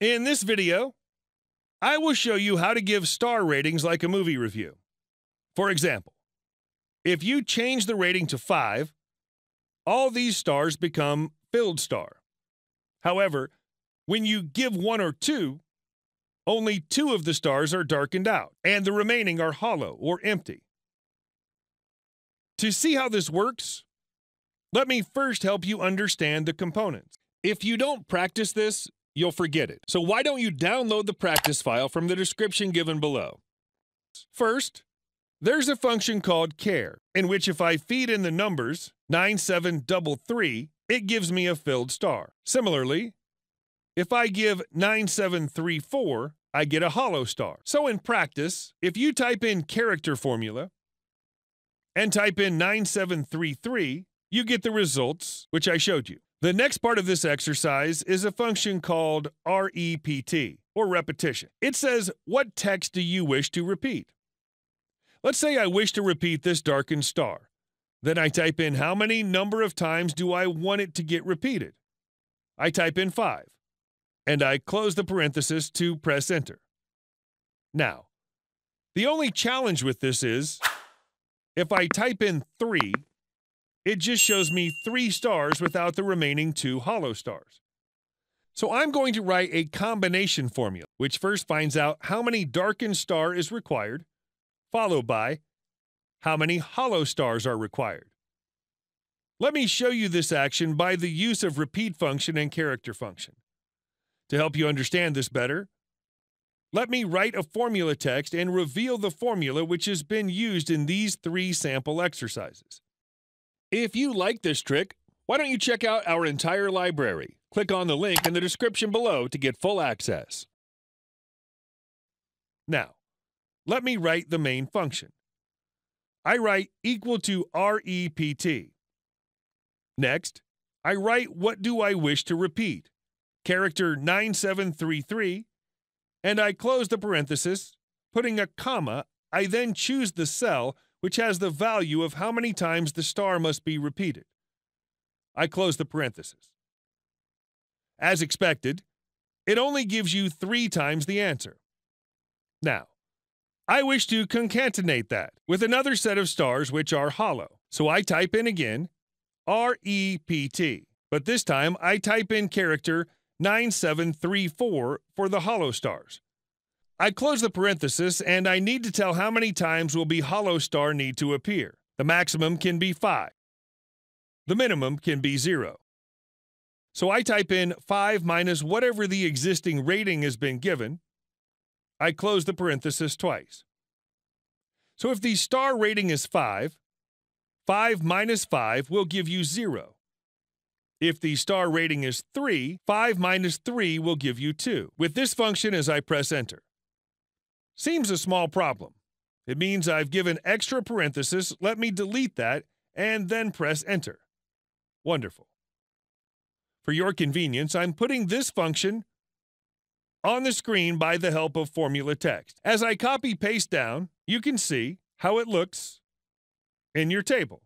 In this video, I will show you how to give star ratings like a movie review. For example, if you change the rating to 5, all these stars become filled star. However, when you give 1 or 2, only two of the stars are darkened out, and the remaining are hollow or empty. To see how this works, let me first help you understand the components. If you don't practice this, you'll forget it. So why don't you download the practice file from the description given below? First, there's a function called CHAR, in which if I feed in the numbers 9733, it gives me a filled star. Similarly, if I give 9734, I get a hollow star. So in practice, if you type in character formula and type in 9733, you get the results which I showed you. The next part of this exercise is a function called REPT, or repetition. It says, what text do you wish to repeat? Let's say I wish to repeat this darkened star. Then I type in how many number of times do I want it to get repeated? I type in 5, and I close the parenthesis to press enter. Now, the only challenge with this is, if I type in 3, it just shows me three stars without the remaining two hollow stars. So I'm going to write a combination formula, which first finds out how many darkened star is required, followed by how many hollow stars are required. Let me show you this action by the use of repeat function and character function. To help you understand this better, let me write a formula text and reveal the formula which has been used in these three sample exercises. If you like this trick, why don't you check out our entire library? Click on the link in the description below to get full access. Now, let me write the main function. I write equal to REPT. Next, I write what do I wish to repeat, character 9733, and I close the parenthesis, putting a comma, I then choose the cell which has the value of how many times the star must be repeated. I close the parenthesis. As expected, it only gives you three times the answer. Now, I wish to concatenate that with another set of stars which are hollow. So I type in again REPT, but this time I type in character 9734 for the hollow stars. I close the parenthesis and I need to tell how many times will be hollow star need to appear. The maximum can be 5. The minimum can be 0. So I type in 5 minus whatever the existing rating has been given. I close the parenthesis twice. So if the star rating is 5, 5 minus 5 will give you 0. If the star rating is 3, 5 minus 3 will give you 2. With this function as I press enter. Seems a small problem. It means I've given extra parenthesis, let me delete that, and then press enter. Wonderful. For your convenience, I'm putting this function on the screen by the help of formula text. As I copy paste down, you can see how it looks in your table.